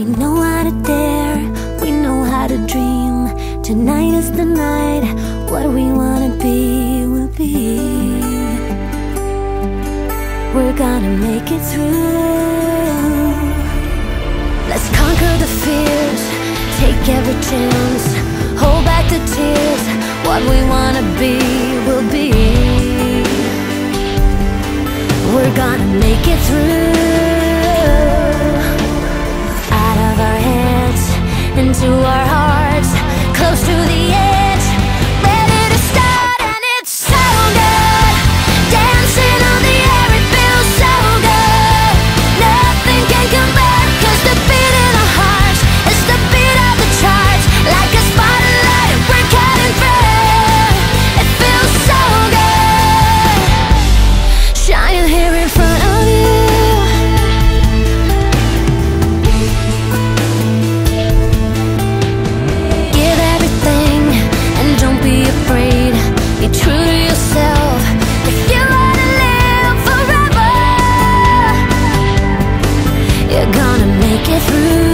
We know how to dare, we know how to dream. Tonight is the night, what we wanna be will be. We're gonna make it through. Let's conquer the fears, take every chance. Hold back the tears, what we wanna be will be. We're gonna make it through. get through.